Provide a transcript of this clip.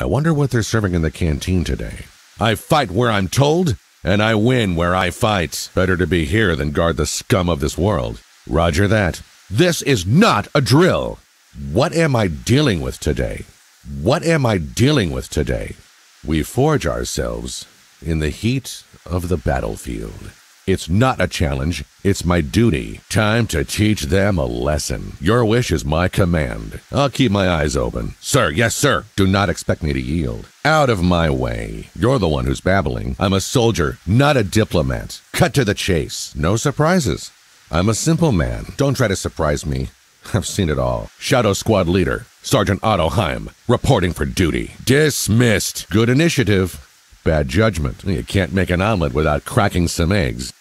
I wonder what they're serving in the canteen today. I fight where I'm told, and I win where I fight. Better to be here than guard the scum of this world. Roger that. This is not a drill. What am I dealing with today? What am I dealing with today? We forge ourselves in the heat of the battlefield. It's not a challenge, it's my duty. Time to teach them a lesson. Your wish is my command. I'll keep my eyes open. Sir, yes, sir. Do not expect me to yield. Out of my way. You're the one who's babbling. I'm a soldier, not a diplomat. Cut to the chase. No surprises. I'm a simple man. Don't try to surprise me. I've seen it all. Shadow Squad leader, Sergeant Otto Heim, reporting for duty. Dismissed. Good initiative. Bad judgment. You can't make an omelet without cracking some eggs.